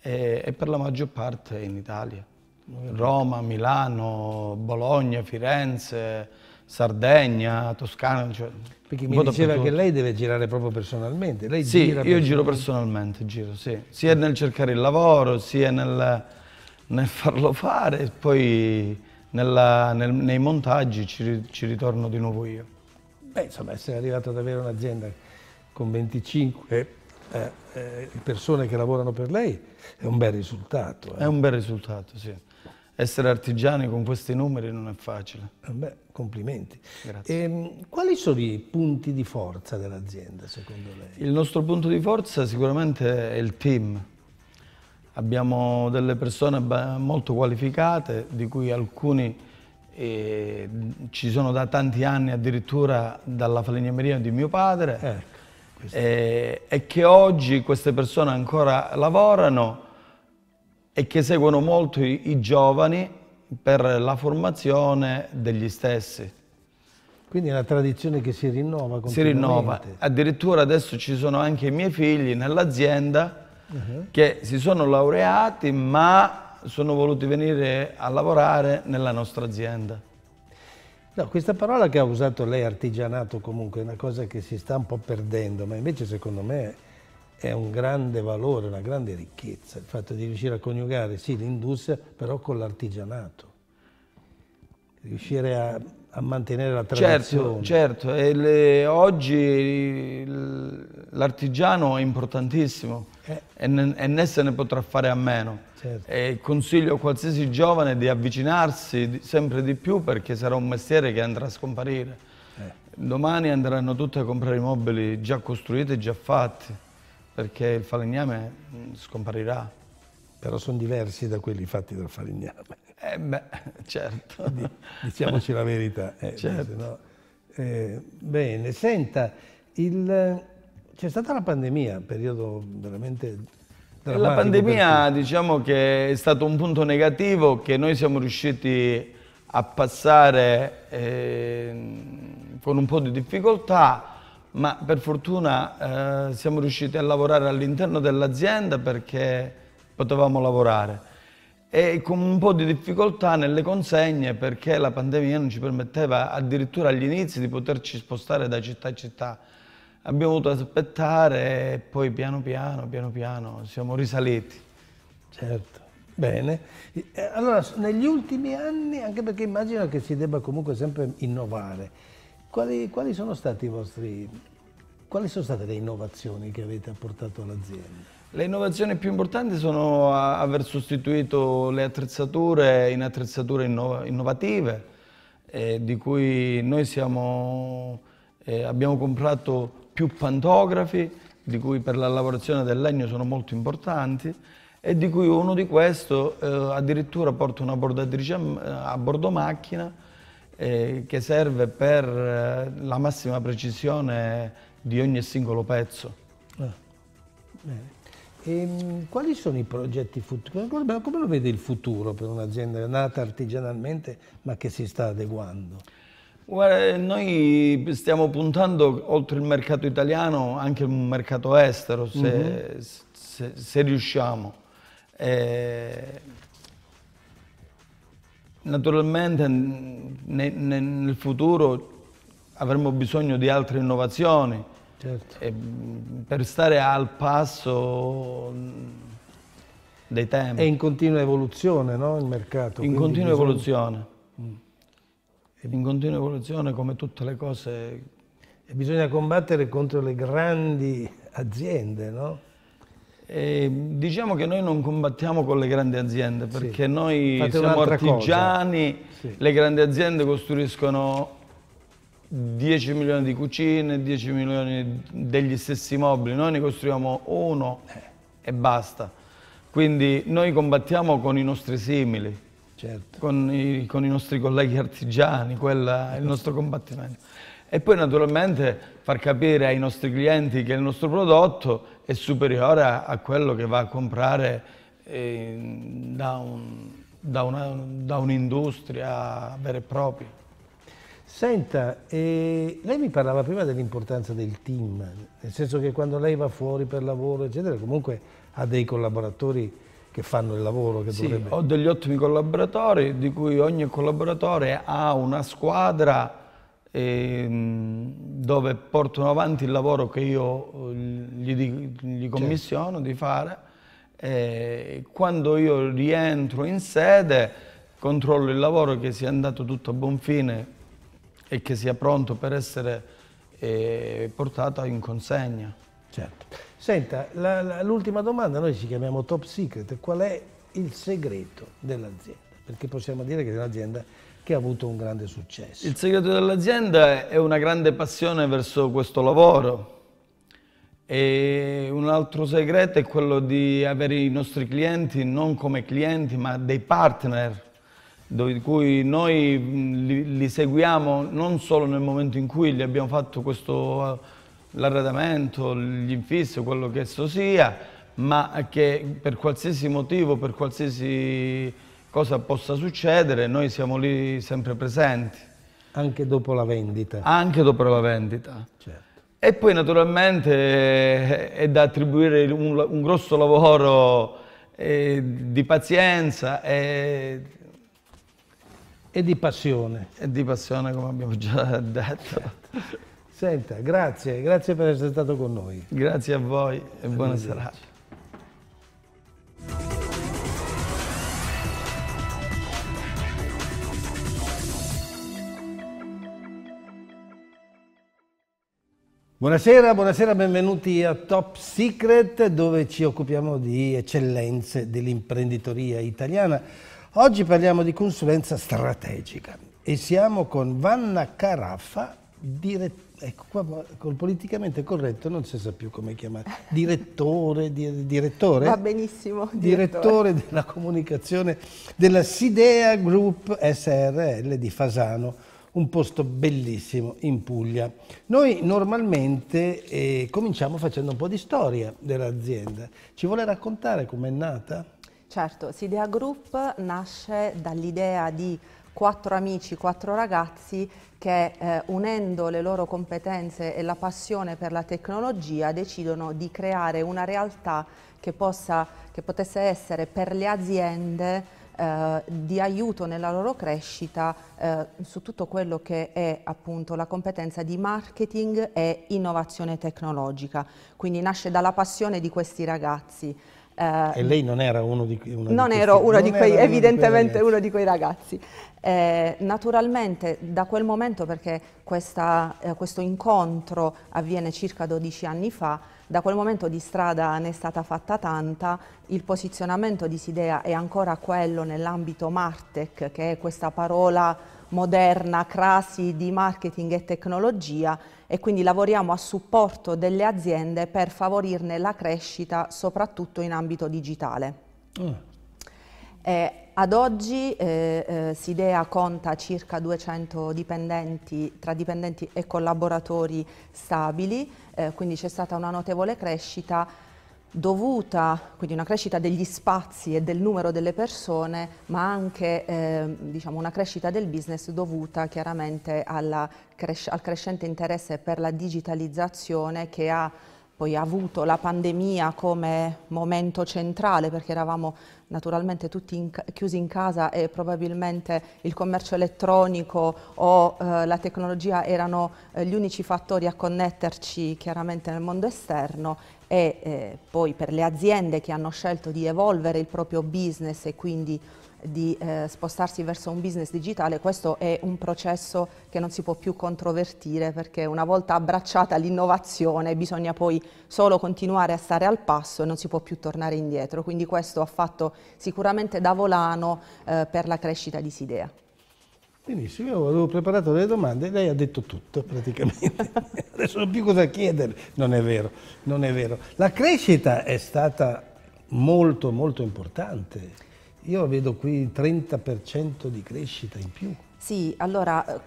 e, e per la maggior parte in Italia. Roma, Milano, Bologna, Firenze, Sardegna, Toscana. Cioè, Perché mi diceva che lei deve girare proprio personalmente. Lei sì, io giro personalmente, giro, sì. sia nel cercare il lavoro, sia nel, nel farlo fare e poi nella, nel, nei montaggi ci, ci, ritorno di nuovo io. Beh, insomma, essere arrivato ad avere un'azienda con 25 eh, eh, persone che lavorano per lei è un bel risultato. Eh. È un bel risultato, sì essere artigiani con questi numeri non è facile. Eh beh, complimenti. Grazie. E, ehm, quali sono i punti di forza dell'azienda secondo lei? Il nostro punto di forza sicuramente è il team. Abbiamo delle persone molto qualificate, di cui alcuni eh, ci sono da tanti anni addirittura dalla falegnameria di mio padre ecco, eh, e che oggi queste persone ancora lavorano e che seguono molto i, i giovani per la formazione degli stessi. Quindi è una tradizione che si rinnova Si rinnova. Addirittura adesso ci sono anche i miei figli nell'azienda uh -huh. che si sono laureati ma sono voluti venire a lavorare nella nostra azienda. No, questa parola che ha usato lei, artigianato, comunque è una cosa che si sta un po' perdendo, ma invece secondo me è un grande valore, una grande ricchezza, il fatto di riuscire a coniugare sì l'industria però con l'artigianato, riuscire a, a, mantenere la tradizione. Certo, certo. Le, oggi l'artigiano è importantissimo eh. e, ne, e, ne, se ne potrà fare a meno. Certo. E consiglio a qualsiasi giovane di avvicinarsi sempre di più perché sarà un mestiere che andrà a scomparire. Eh. Domani andranno tutti a comprare i mobili già costruiti e già fatti perché il falegname mm, scomparirà. Però sono diversi da quelli fatti dal falegname. Eh beh, (laughs) certo. Diciamoci la verità. Eh, certo. No, eh, bene, senta, il, c'è stata la pandemia, un periodo veramente la pandemia diciamo che è stato un punto negativo che noi siamo riusciti a passare eh, con un po' di difficoltà, ma per fortuna eh, siamo riusciti a lavorare all'interno dell'azienda perché potevamo lavorare e con un po' di difficoltà nelle consegne perché la pandemia non ci permetteva addirittura agli inizi di poterci spostare da città a città. Abbiamo dovuto aspettare e poi piano piano, piano piano siamo risaliti. Certo, bene. Allora, negli ultimi anni, anche perché immagino che si debba comunque sempre innovare, quali, quali, sono vostri, quali, sono state le innovazioni che avete apportato all'azienda? Le innovazioni più importanti sono aver sostituito le attrezzature in attrezzature innovative, eh, di cui noi siamo, eh, abbiamo comprato più pantografi, di cui per la lavorazione del legno sono molto importanti, e di cui uno di questi eh, addirittura porta una bordatrice a bordo macchina, eh, che serve per eh, la massima precisione di ogni singolo pezzo. Ah, e, ehm, quali sono i progetti futuri? Come, come lo vede il futuro per un'azienda nata artigianalmente ma che si sta adeguando? Guarda, noi stiamo puntando oltre il mercato italiano anche un mercato estero se, mm -hmm. se, se riusciamo. Eh, Naturalmente ne, ne, nel futuro avremo bisogno di altre innovazioni certo. per stare al passo dei tempi. È in continua evoluzione no, il mercato? In continua bisogna... evoluzione. Mm. In continua evoluzione come tutte le cose. E bisogna combattere contro le grandi aziende, no? Eh, diciamo che noi non combattiamo con le grandi aziende perché sì. noi Fate siamo artigiani, sì. le grandi aziende costruiscono 10 milioni di cucine, 10 milioni degli stessi mobili, noi ne costruiamo uno e basta. Quindi noi combattiamo con i nostri simili, certo. con, i, con, i, nostri colleghi artigiani, quello è il nostro combattimento. E poi naturalmente far capire ai nostri clienti che il nostro prodotto è superiore a, a quello che va a comprare eh, da, un, da, un'industria vera e propria. Senta, eh, lei mi parlava prima dell'importanza del team, nel senso che quando lei va fuori per lavoro, eccetera, comunque ha dei collaboratori che fanno il lavoro che sì, dovrebbe... ho degli ottimi collaboratori, di cui ogni collaboratore ha una squadra dove portano avanti il lavoro che io gli, gli certo. commissiono certo. di fare. Eh, quando io rientro in sede, controllo il lavoro che sia andato tutto a buon fine e che sia pronto per essere eh, portato in consegna. Certo. Senta, l'ultima domanda, noi ci chiamiamo Top Secret, qual è il segreto dell'azienda? Perché possiamo dire che è un'azienda che ha avuto un grande successo. Il segreto dell'azienda è una grande passione verso questo lavoro. E un altro segreto è quello di avere i nostri clienti non come clienti ma dei partner di cui noi li, li, seguiamo non solo nel momento in cui gli abbiamo fatto questo l'arredamento, gli infissi, quello che esso sia, ma che per qualsiasi motivo, per qualsiasi cosa possa succedere, noi siamo lì sempre presenti. Anche dopo la vendita? Anche dopo la vendita. Certo. E poi naturalmente è da attribuire un, un grosso lavoro eh, di pazienza e e di passione. E di passione, come abbiamo già (laughs) detto. Certo. Senta, grazie, grazie per essere stato con noi. Grazie a voi e buona serata. Buonasera, buonasera, benvenuti a Top Secret dove ci occupiamo di eccellenze dell'imprenditoria italiana. Oggi parliamo di consulenza strategica e siamo con Vanna Caraffa, direttore ecco qua col politicamente corretto non si sa più come chiamare, direttore, di, direttore? Va benissimo. Direttore. direttore della comunicazione della Sidea Group SRL di Fasano, un posto bellissimo in Puglia. Noi normalmente eh, cominciamo facendo un po' di storia dell'azienda. Ci vuole raccontare com'è nata? Certo, Sidea Group nasce dall'idea di quattro amici, quattro ragazzi che eh, unendo le loro competenze e la passione per la tecnologia decidono di creare una realtà che, possa, che potesse essere per le aziende eh, di aiuto nella loro crescita eh, su tutto quello che è appunto la competenza di marketing e innovazione tecnologica. Quindi nasce dalla passione di questi ragazzi. Eh, e lei non era uno di, uno non di questi, ero uno di quei, evidentemente uno di quei ragazzi. Eh, naturalmente da quel momento, perché questa, eh, questo incontro avviene circa 12 anni fa, da quel momento di strada ne è stata fatta tanta, il posizionamento di Sidea è ancora quello nell'ambito Martech, che è questa parola moderna, crasi di marketing e tecnologia e quindi lavoriamo a supporto delle aziende per favorirne la crescita soprattutto in ambito digitale. Mm. Eh, ad oggi eh, eh, Sidea conta circa 200 dipendenti, tra dipendenti e collaboratori stabili, eh, quindi c'è stata una notevole crescita dovuta, quindi una crescita degli spazi e del numero delle persone, ma anche eh, diciamo una crescita del business dovuta chiaramente cres al crescente interesse per la digitalizzazione che ha poi avuto la pandemia come momento centrale perché eravamo naturalmente tutti in, chiusi in casa e probabilmente il commercio elettronico o eh, la tecnologia erano eh, gli unici fattori a connetterci chiaramente nel mondo esterno e eh, poi per le aziende che hanno scelto di evolvere il proprio business e quindi di eh, spostarsi verso un business digitale, questo è un processo che non si può più controvertire perché una volta abbracciata l'innovazione bisogna poi solo continuare a stare al passo e non si può più tornare indietro, quindi questo ha fatto sicuramente da volano eh, per la crescita di Sidea. Benissimo, io avevo preparato delle domande e lei ha detto tutto praticamente. (laughs) Adesso non più cosa chiedere. Non è vero, non è vero. La crescita è stata molto molto importante. Io vedo qui 30% di crescita in più. Sì, allora eh,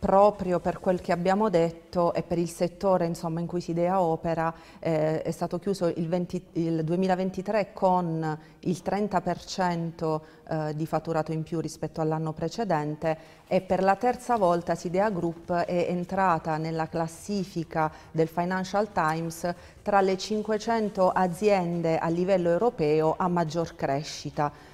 proprio per quel che abbiamo detto e per il settore insomma, in cui Sidea opera eh, è stato chiuso il, 20, il 2023 con il 30% eh, di fatturato in più rispetto all'anno precedente e per la terza volta Sidea Group è entrata nella classifica del Financial Times tra le 500 aziende a livello europeo a maggior crescita.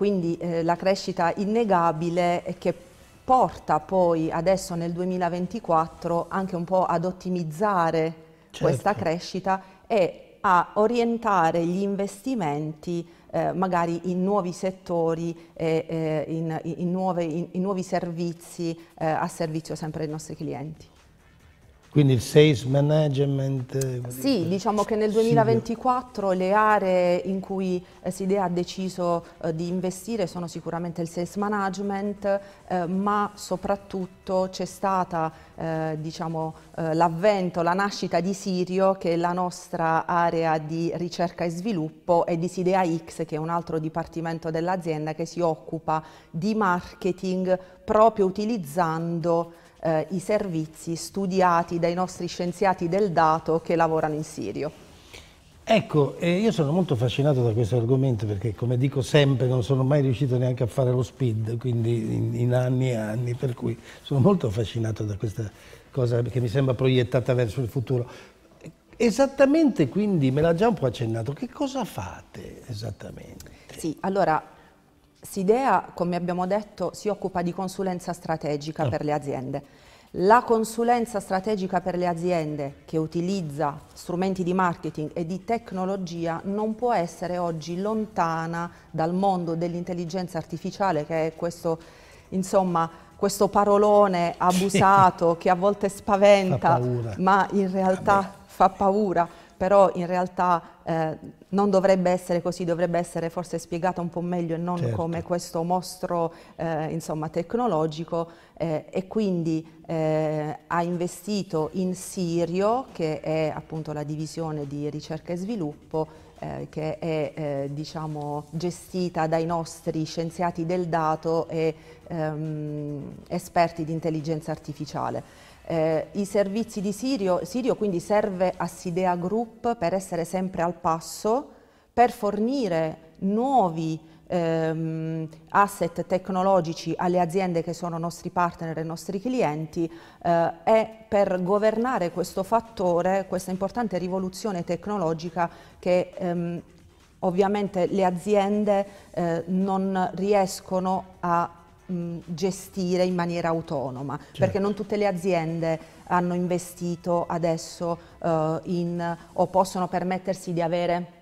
Quindi eh, la crescita innegabile che porta poi adesso nel 2024 anche un po' ad ottimizzare certo. questa crescita e a orientare gli investimenti eh, magari in nuovi settori e eh, in, in, nuove, in, in, nuovi servizi eh, a servizio sempre dei nostri clienti. Quindi il sales management? Eh, sì, diciamo che nel 2024 le aree in cui eh, Sidea ha deciso eh, di investire sono sicuramente il sales management, eh, ma soprattutto c'è stata eh, diciamo, eh, l'avvento, la nascita di Sirio, che è la nostra area di ricerca e sviluppo, e di Sidea X, che è un altro dipartimento dell'azienda che si occupa di marketing proprio utilizzando eh, i servizi studiati dai nostri scienziati del dato che lavorano in Sirio. Ecco, eh, io sono molto affascinato da questo argomento perché, come dico sempre, non sono mai riuscito neanche a fare lo speed, quindi in, in anni e anni, per cui sono molto affascinato da questa cosa che mi sembra proiettata verso il futuro. Esattamente, quindi, me l'ha già un po' accennato, che cosa fate esattamente? Sì, allora Sidea, come abbiamo detto, si occupa di consulenza strategica oh. per le aziende. La consulenza strategica per le aziende che utilizza strumenti di marketing e di tecnologia non può essere oggi lontana dal mondo dell'intelligenza artificiale che è questo, insomma, questo parolone (laughs) abusato che a volte spaventa, ma in realtà Vabbè. fa paura però in realtà eh, non dovrebbe essere così, dovrebbe essere forse spiegata un po' meglio e non certo. come questo mostro eh, insomma, tecnologico eh, e quindi eh, ha investito in Sirio che è appunto la divisione di ricerca e sviluppo eh, che è eh, diciamo, gestita dai nostri scienziati del dato e ehm, esperti di intelligenza artificiale. Eh, I servizi di Sirio, Sirio quindi serve a Sidea Group per essere sempre al passo, per fornire nuovi ehm, asset tecnologici alle aziende che sono nostri partner e nostri clienti eh, e per governare questo fattore, questa importante rivoluzione tecnologica che ehm, ovviamente le aziende eh, non riescono a gestire in maniera autonoma, certo. perché non tutte le aziende hanno investito adesso uh, in, o possono permettersi di avere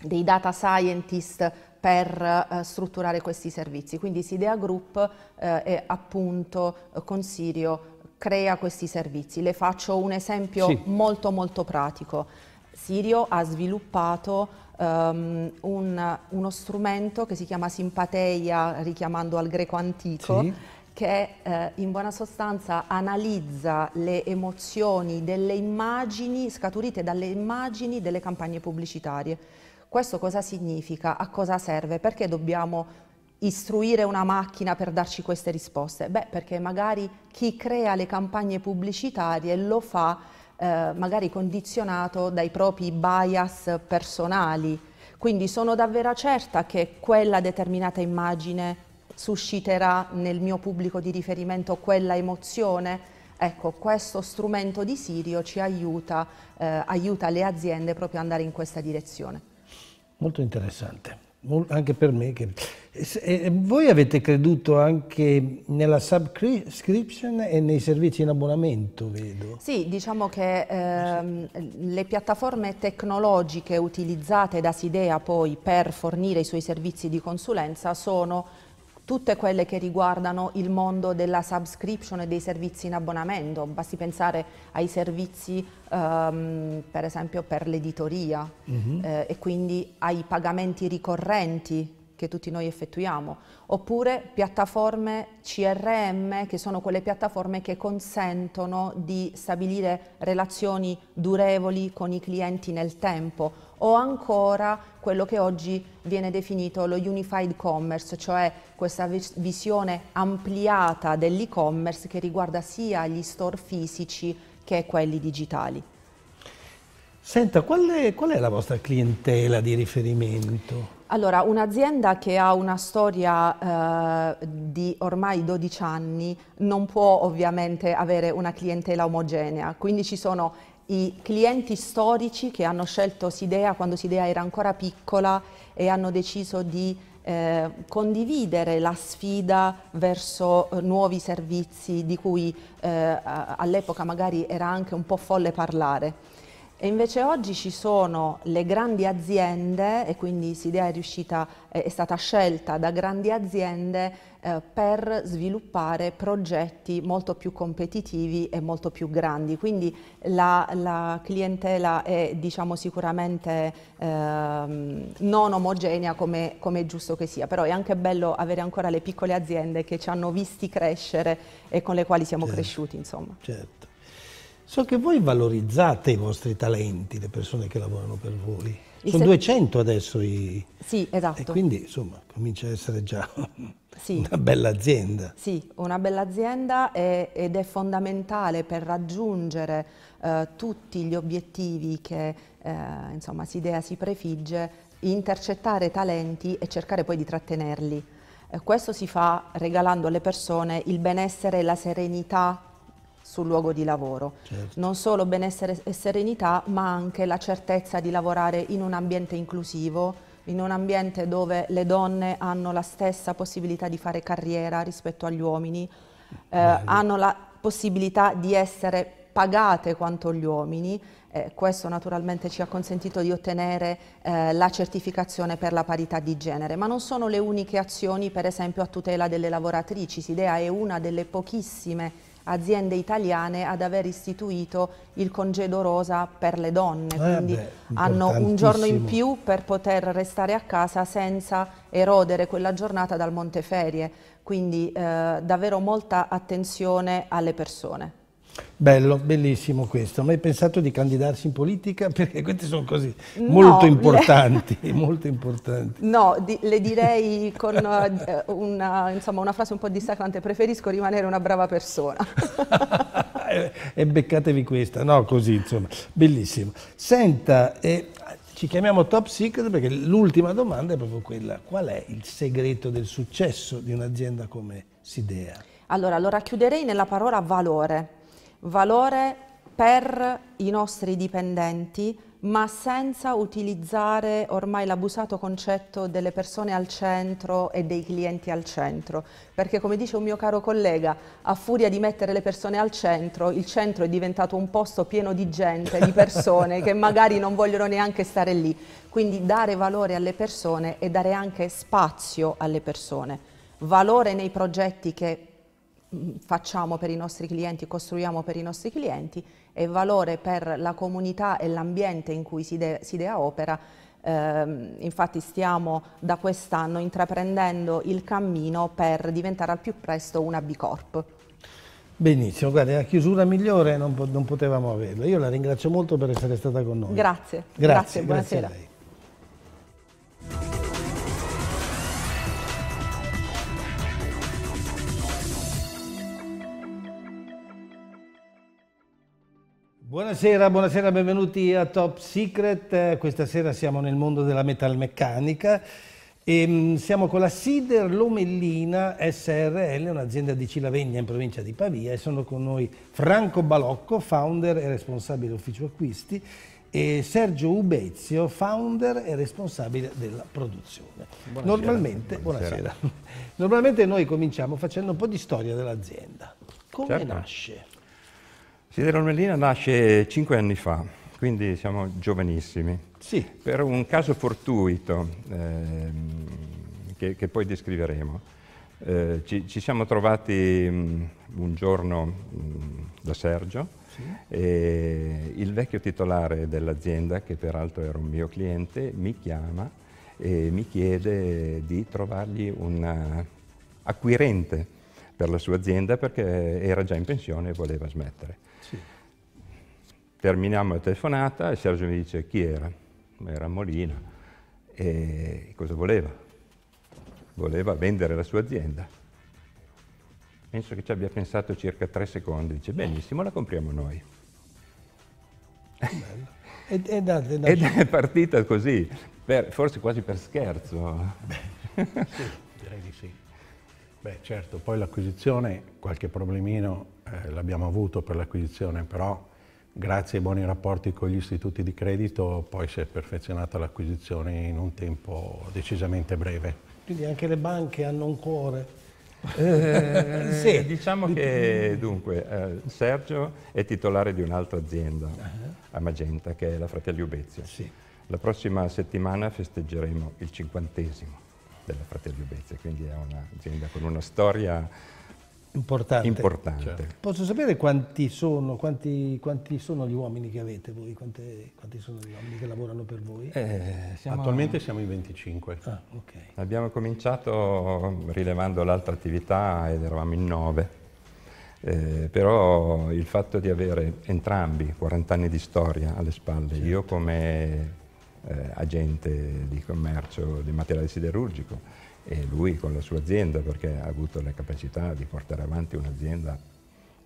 dei data scientist per uh, strutturare questi servizi. Quindi Sidea Group uh, è appunto con Sirio crea questi servizi. Le faccio un esempio sì. molto molto pratico. Sirio ha sviluppato um, un, uno strumento che si chiama simpateia, richiamando al greco antico, sì. che eh, in buona sostanza analizza le emozioni delle immagini, scaturite dalle immagini delle campagne pubblicitarie. Questo cosa significa? A cosa serve? Perché dobbiamo istruire una macchina per darci queste risposte? Beh, perché magari chi crea le campagne pubblicitarie lo fa eh, magari condizionato dai propri bias personali. Quindi sono davvero certa che quella determinata immagine susciterà nel mio pubblico di riferimento quella emozione. Ecco, questo strumento di Sirio ci aiuta, eh, aiuta le aziende proprio ad andare in questa direzione. Molto interessante anche per me. Che... voi avete creduto anche nella subscription e nei servizi in abbonamento, vedo. Sì, diciamo che ehm, le piattaforme tecnologiche utilizzate da Sidea poi per fornire i suoi servizi di consulenza sono tutte quelle che riguardano il mondo della subscription e dei servizi in abbonamento, basti pensare ai servizi um, per esempio per l'editoria mhm. -huh. eh, e quindi ai pagamenti ricorrenti che tutti noi effettuiamo, oppure piattaforme CRM che sono quelle piattaforme che consentono di stabilire relazioni durevoli con i clienti nel tempo o ancora quello che oggi viene definito lo Unified Commerce, cioè questa visione ampliata dell'e-commerce che riguarda sia gli store fisici che quelli digitali. Senta, qual è, qual è la vostra clientela di riferimento? Allora, un'azienda che ha una storia eh, di ormai 12 anni non può ovviamente avere una clientela omogenea, quindi ci sono i clienti storici che hanno scelto Sidea quando Sidea era ancora piccola e hanno deciso di eh, condividere la sfida verso eh, nuovi servizi di cui eh, all'epoca magari era anche un po' folle parlare. E invece oggi ci sono le grandi aziende e quindi Sidea è, riuscita, è stata scelta da grandi aziende eh, per sviluppare progetti molto più competitivi e molto più grandi. Quindi la, la clientela è diciamo, sicuramente eh, non omogenea come, come, è giusto che sia, però è anche bello avere ancora le piccole aziende che ci hanno visti crescere e con le quali siamo certo, cresciuti. Insomma. Certo. So che voi valorizzate i vostri talenti, le persone che lavorano per voi. Sono 200 adesso i... Sì, esatto. E quindi insomma comincia a essere già sì. una bella azienda. Sì, una bella azienda è, ed è fondamentale per raggiungere eh, tutti gli obiettivi che eh, insomma Sidea si prefigge, intercettare talenti e cercare poi di trattenerli. Eh, questo si fa regalando alle persone il benessere e la serenità sul luogo di lavoro. Certo. Non solo benessere e serenità, ma anche la certezza di lavorare in un ambiente inclusivo, in un ambiente dove le donne hanno la stessa possibilità di fare carriera rispetto agli uomini, eh, hanno la possibilità di essere pagate quanto gli uomini. Eh, questo naturalmente ci ha consentito di ottenere eh, la certificazione per la parità di genere, ma non sono le uniche azioni per esempio a tutela delle lavoratrici. Sidea è una delle pochissime aziende italiane ad aver istituito il congedo rosa per le donne, eh quindi beh, hanno un giorno in più per poter restare a casa senza erodere quella giornata dal Monteferie, quindi eh, davvero molta attenzione alle persone. Bello, bellissimo questo. Ma hai pensato di candidarsi in politica? (laughs) Perché queste sono cose no, molto importanti, le... (laughs) molto importanti. No, di, le direi con uh, una, insomma, una, frase un po' dissacrante, preferisco rimanere una brava persona. (laughs) e beccatevi questa, no? Così, insomma, bellissimo. Senta, eh, ci chiamiamo Top Secret perché l'ultima domanda è proprio quella. Qual è il segreto del successo di un'azienda come Sidea? Allora, lo racchiuderei nella parola valore valore per i nostri dipendenti, ma senza utilizzare ormai l'abusato concetto delle persone al centro e dei clienti al centro, perché come dice un mio caro collega, a furia di mettere le persone al centro, il centro è diventato un posto pieno di gente, di persone che magari non vogliono neanche stare lì. Quindi dare valore alle persone e dare anche spazio alle persone, valore nei progetti che facciamo per i nostri clienti, costruiamo per i nostri clienti e valore per la comunità e l'ambiente in cui Sidea opera. Eh, infatti stiamo da quest'anno intraprendendo il cammino per diventare al più presto una B Corp. Benissimo, guarda, la chiusura migliore non, non, potevamo averla. Io la ringrazio molto per essere stata con noi. Grazie, grazie, grazie buonasera. Grazie Buonasera, buonasera, benvenuti a Top Secret. Questa sera siamo nel mondo della metalmeccanica e mm, siamo con la Sider Lomellina SRL, un'azienda di Cilavegna in provincia di Pavia e sono con noi Franco Balocco, founder e responsabile ufficio acquisti e Sergio Ubezio, founder e responsabile della produzione. Buonasera. Normalmente, buonasera. Buonasera. (laughs) Normalmente noi cominciamo facendo un po' di storia dell'azienda. Come certo. nasce? Sidero Ormellina nasce cinque anni fa, quindi siamo giovanissimi. Sì. Per un caso fortuito, eh, che, che, poi descriveremo, eh, ci, ci, siamo trovati mh, un giorno mh, da Sergio, sì. e il vecchio titolare dell'azienda, che peraltro era un mio cliente, mi chiama e mi chiede di trovargli un acquirente per la sua azienda perché era già in pensione e voleva smettere. Terminiamo la telefonata e Sergio mi dice chi era? Era Molina. E cosa voleva? Voleva vendere la sua azienda. Penso che ci abbia pensato circa tre secondi. Dice benissimo, la compriamo noi. Ed, ed, ed, ed è partita così, per, forse quasi per scherzo. Beh, sì, direi di sì. Beh, certo, poi l'acquisizione, qualche problemino eh, l'abbiamo avuto per l'acquisizione, però grazie ai buoni rapporti con gli istituti di credito poi si è perfezionata l'acquisizione in un tempo decisamente breve. Quindi anche le banche hanno un cuore. Eh, (laughs) sì. Diciamo che dunque eh, Sergio è titolare di un'altra azienda -huh. a Magenta che è la Fratelli Ubezia. Sì. La prossima settimana festeggeremo il cinquantesimo della Fratelli Ubezia, quindi è un'azienda con una storia importante. importante. Certo. Posso sapere quanti sono, quanti, quanti sono, gli uomini che avete voi? Quanti, quanti sono gli uomini che lavorano per voi? Eh, siamo... Attualmente siamo in 25. Ah, okay. Abbiamo cominciato rilevando l'altra attività ed eravamo in 9. Eh, però il fatto di avere entrambi 40 anni di storia alle spalle, certo. io come eh, agente di commercio di materiale siderurgico e lui con la sua azienda perché ha avuto la capacità di portare avanti un'azienda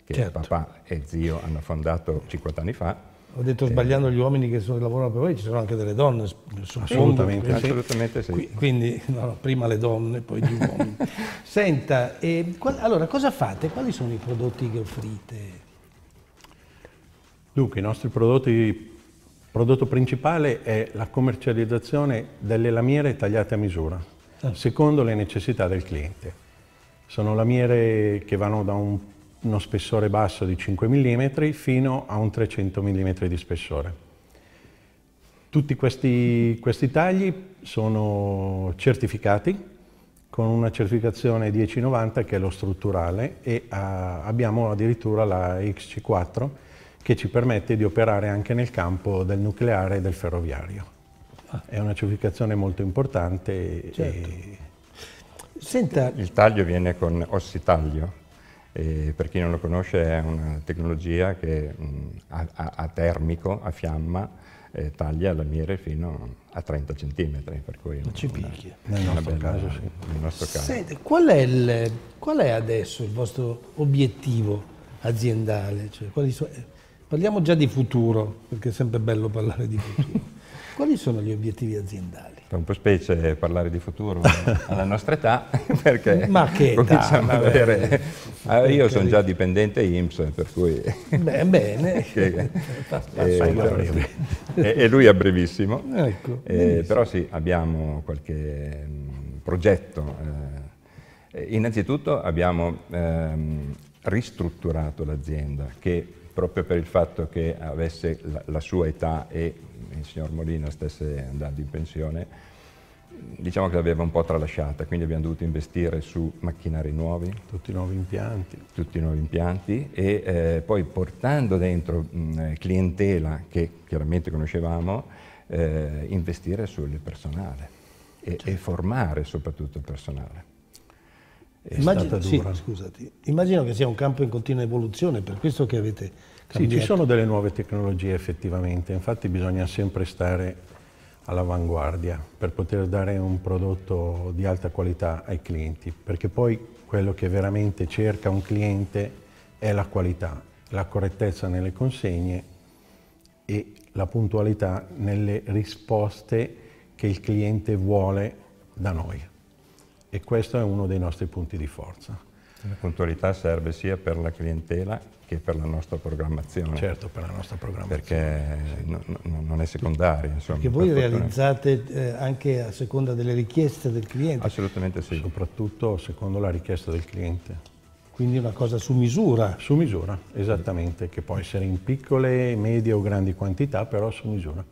che certo. papà e zio hanno fondato 50 anni fa. Ho detto sbagliando gli uomini che sono, lavorano per voi, ci sono anche delle donne. Assolutamente, quindi, assolutamente sì. Quindi no, prima le donne, poi gli uomini. (laughs) Senta, eh, qual, allora cosa fate? Quali sono i prodotti che offrite? Dunque, i nostri prodotti il prodotto principale è la commercializzazione delle lamiere tagliate a misura secondo le necessità del cliente. Sono lamiere che vanno da un, uno spessore basso di 5 mm fino a un 300 mm di spessore. Tutti questi, questi tagli sono certificati con una certificazione 1090 che è lo strutturale e a, abbiamo addirittura la XC4 che ci permette di operare anche nel campo del nucleare e del ferroviario. È una certificazione molto importante. Certo. E... Senta... Il taglio viene con ossitaglio. E per chi non lo conosce è una tecnologia che mh, a, a, a, termico, a fiamma, eh, taglia lamiere fino a 30 cm. Per cui non ci picchia. Nel nostro bella, caso sì. Nel nostro caso. Senti, qual, è il, qual, è adesso il vostro obiettivo aziendale? Cioè, so, parliamo già di futuro, perché è sempre bello parlare di futuro. (laughs) Quali sono gli obiettivi aziendali? È un po' specie parlare di futuro (laughs) alla nostra età, (laughs) perché Ma che cominciamo età, a avere... Ah, io sono già dipendente IMSS, per cui... Beh, bene. (laughs) che, e, e, e, lui è brevissimo. Ecco, eh, però sì, abbiamo qualche mh, progetto. Eh, innanzitutto abbiamo ehm, ristrutturato l'azienda che proprio per il fatto che avesse la, la sua età e il signor Molina stesse andando in pensione, diciamo che l'aveva un po' tralasciata, quindi abbiamo dovuto investire su macchinari nuovi. Tutti i nuovi impianti. Tutti i nuovi impianti e eh, poi portando dentro mh, clientela che chiaramente conoscevamo, eh, investire sul personale e, certo. e formare soprattutto il personale. Immagino, sì, scusati. Immagino che sia un campo in continua evoluzione, per questo che avete cambiato. Sì, ci sono delle nuove tecnologie effettivamente, infatti bisogna sempre stare all'avanguardia per poter dare un prodotto di alta qualità ai clienti, perché poi quello che veramente cerca un cliente è la qualità, la correttezza nelle consegne e la puntualità nelle risposte che il cliente vuole da noi e questo è uno dei nostri punti di forza. La puntualità serve sia per la clientela che per la nostra programmazione. Certo, per la nostra programmazione. Perché sì. no, no, non è secondaria. Insomma, perché voi realizzate eh, anche a seconda delle richieste del cliente? Assolutamente sì. Soprattutto secondo la richiesta del cliente. Quindi una cosa su misura? Su misura, esattamente, che può essere in piccole, medie o grandi quantità, però su misura.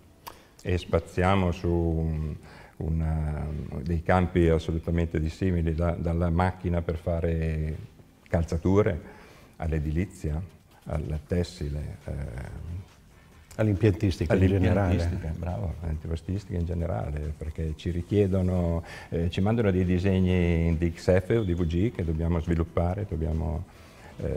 E spaziamo su una, dei campi assolutamente dissimili, da, dalla macchina per fare calzature all'edilizia, al tessile, eh, All'impiantistica in generale. Bravo, all'impiantistica in generale, perché ci richiedono, eh, ci mandano dei disegni di XF o di VG che dobbiamo sviluppare, dobbiamo eh,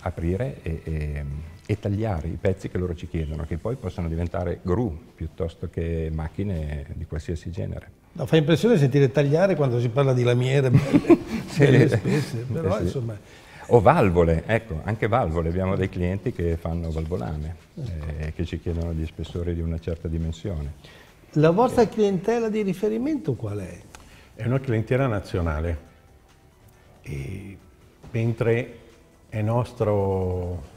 aprire e, e, e, tagliare i pezzi che loro ci chiedono, che poi possono diventare gru piuttosto che macchine di qualsiasi genere. No, fa impressione sentire tagliare quando si parla di lamiere (laughs) belle, belle spesse, però sì. insomma o valvole, ecco, anche valvole, abbiamo dei clienti che fanno valvolame, ecco. eh, che ci chiedono di spessori di una certa dimensione. La vostra eh. clientela di riferimento qual è? È una clientela nazionale, e mentre è nostro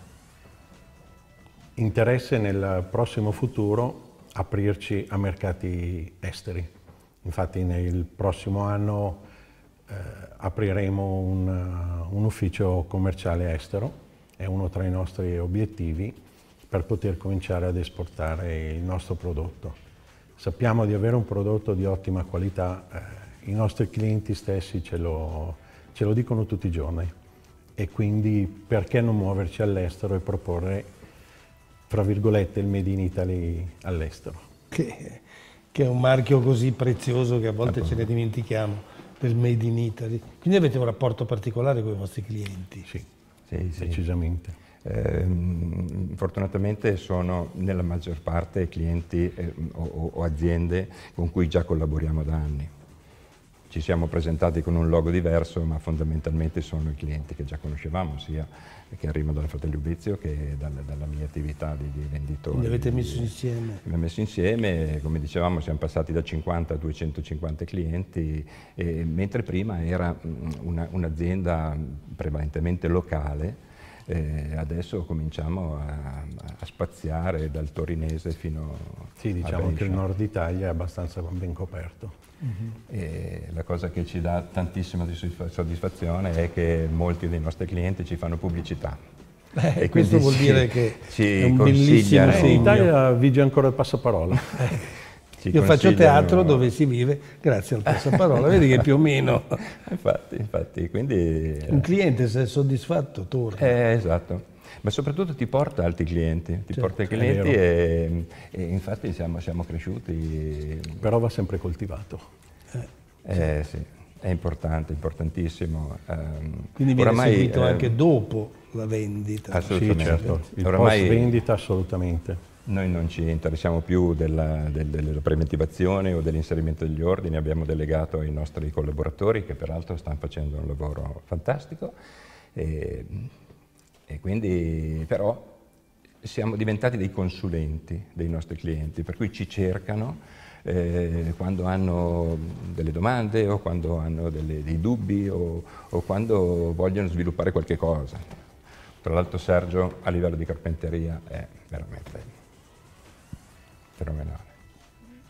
interesse nel prossimo futuro aprirci a mercati esteri. Infatti nel prossimo anno eh, apriremo un, uh, un, ufficio commerciale estero, è uno tra i nostri obiettivi per poter cominciare ad esportare il nostro prodotto. Sappiamo di avere un prodotto di ottima qualità, eh, i nostri clienti stessi ce lo, ce lo dicono tutti i giorni e quindi perché non muoverci all'estero e proporre, fra virgolette, il Made in Italy all'estero. Che, che, è un marchio così prezioso che a volte ce ne dimentichiamo del Made in Italy. Quindi avete un rapporto particolare con i vostri clienti? Sì, sì, sì. decisamente. Eh, fortunatamente sono nella maggior parte clienti eh, o, o, aziende con cui già collaboriamo da anni. Ci siamo presentati con un logo diverso, ma fondamentalmente sono i clienti che già conoscevamo, sia che arrivano dalla Fratelli Ubizio che dalla, dalla mia attività di, di venditore. Li avete messo insieme? Abbiamo messo insieme, come dicevamo siamo passati da 50 a 250 clienti, e, mentre prima era un'azienda prevalentemente locale, eh, adesso cominciamo a, a, spaziare dal torinese fino sì, diciamo a che il nord Italia è abbastanza ben coperto. Uh-huh. la cosa che ci dà tantissima soddisfazione è che molti dei nostri clienti ci fanno pubblicità. Eh, e questo vuol ci, dire (laughs) che è un bellissimo In Italia vige ancora il passaparola. (laughs) Io faccio teatro dove si vive grazie al passaparola, vedi che più o meno... (laughs) infatti, infatti, quindi... Un cliente se è soddisfatto torna. Eh, esatto, ma soprattutto ti porta altri clienti, ti certo, porta i clienti e, e, infatti siamo, siamo, cresciuti. Però va sempre coltivato. Eh, eh sì. È importante, importantissimo. Um, Quindi viene oramai, seguito eh, anche dopo la vendita. Assolutamente. Sì, certo. Il oramai, post vendita assolutamente. Noi non ci interessiamo più della, del, della preventivazione o dell'inserimento degli ordini, abbiamo delegato ai nostri collaboratori che peraltro stanno facendo un lavoro fantastico e, e quindi però siamo diventati dei consulenti dei nostri clienti, per cui ci cercano eh, quando hanno delle domande o quando hanno delle, dei dubbi o, o quando vogliono sviluppare qualche cosa. Tra l'altro Sergio a livello di carpenteria è veramente fenomenale.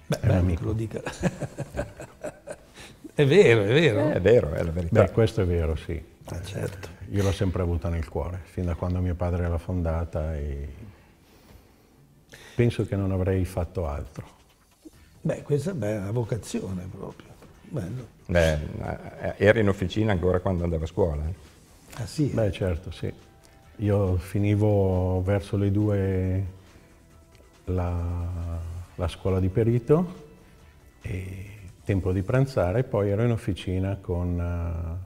Beh, è amico. lo dica. è vero, è vero. Eh, è vero, è la verità. Beh, questo è vero, sì. Ah, certo. Io l'ho sempre avuta nel cuore, fin da quando mio padre l'ha fondata e penso che non avrei fatto altro. Beh, questa è una vocazione proprio. Bello. Beh, eh, eri in officina ancora quando andavo a scuola? Ah sì? Beh, certo, sì. Io finivo verso le due la, la scuola di perito e tempo di pranzare, poi ero in officina con, uh,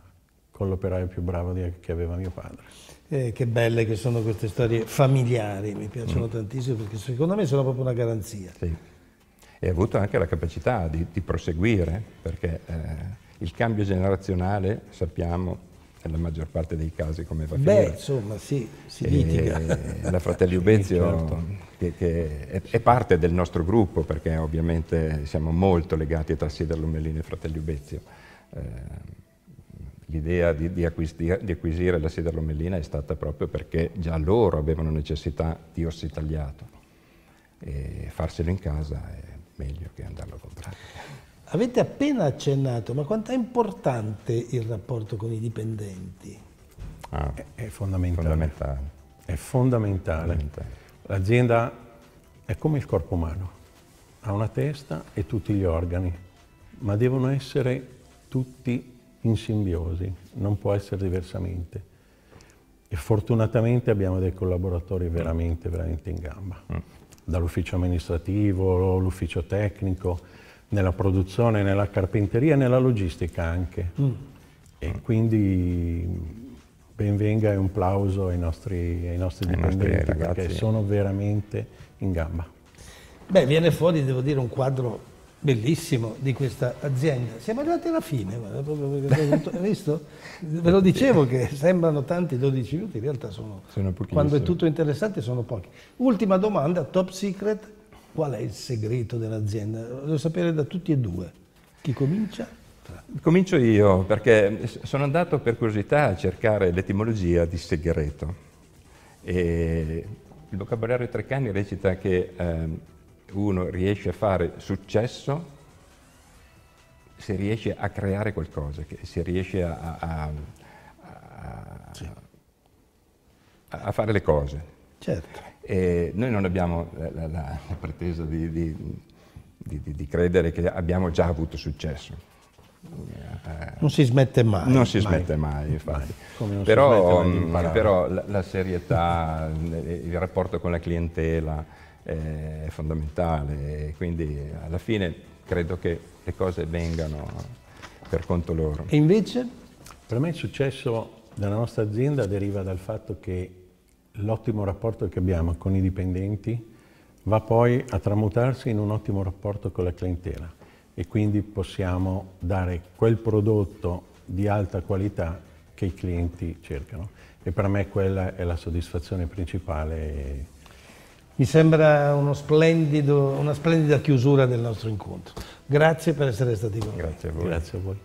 con l'operaio più bravo che aveva mio padre. Eh, che belle che sono queste storie familiari, mi piacciono mm. tantissimo perché secondo me sono proprio una garanzia. Sì. E ha avuto anche la capacità di, di proseguire, perché eh, il cambio generazionale, sappiamo, nella maggior parte dei casi come va a Beh, insomma, sì, si litiga. La Fratelli Ubezio, (laughs) certo. Che, che è, è, parte del nostro gruppo, perché ovviamente siamo molto legati tra Siderlo Mellini e Fratelli Ubezio. Eh, L'idea di, di, acquisire, di, acquisire, la Siderlo Mellina è stata proprio perché già loro avevano necessità di orsi tagliato e farselo in casa è meglio che andarlo a comprare. Avete appena accennato, ma quanto è importante il rapporto con i dipendenti? Ah, è, è, fondamentale. fondamentale. È fondamentale. fondamentale. L'azienda è come il corpo umano, ha una testa e tutti gli organi, ma devono essere tutti in simbiosi, non può essere diversamente. E fortunatamente abbiamo dei collaboratori veramente, veramente in gamba. Mm. dall'ufficio amministrativo, l'ufficio tecnico, nella produzione, nella carpenteria e nella logistica anche. Mm. E quindi benvenga e un plauso ai nostri, ai nostri dipendenti nostri perché sono veramente in gamba. Beh, viene fuori, devo dire, un quadro bellissimo di questa azienda. Siamo arrivati alla fine, hai visto? Ve lo dicevo che sembrano tanti 12 minuti, in realtà sono, sono quando è tutto interessante sono pochi. Ultima domanda, top secret, qual è il segreto dell'azienda? Voglio sapere da tutti e due. Chi comincia? Comincio io perché sono andato per curiosità a cercare l'etimologia di segreto. E il vocabolario Treccani recita che eh, uno riesce a fare successo se riesce a creare qualcosa, se riesce a, a, a, sì. a fare le cose. Certo. E noi non abbiamo la, la, la pretesa di, di, di, di, credere che abbiamo già avuto successo. Non si smette mai. Non si mai. smette mai, infatti. Mai. Però, mai però la, la serietà, il rapporto con la clientela, è fondamentale e quindi alla fine credo che le cose vengano per conto loro. E invece? Per me il successo della nostra azienda deriva dal fatto che l'ottimo rapporto che abbiamo con i dipendenti va poi a tramutarsi in un ottimo rapporto con la clientela e quindi possiamo dare quel prodotto di alta qualità che i clienti cercano e per me quella è la soddisfazione principale mi sembra una splendida chiusura del nostro incontro. Grazie per essere stati con noi. Grazie a voi. Grazie a voi.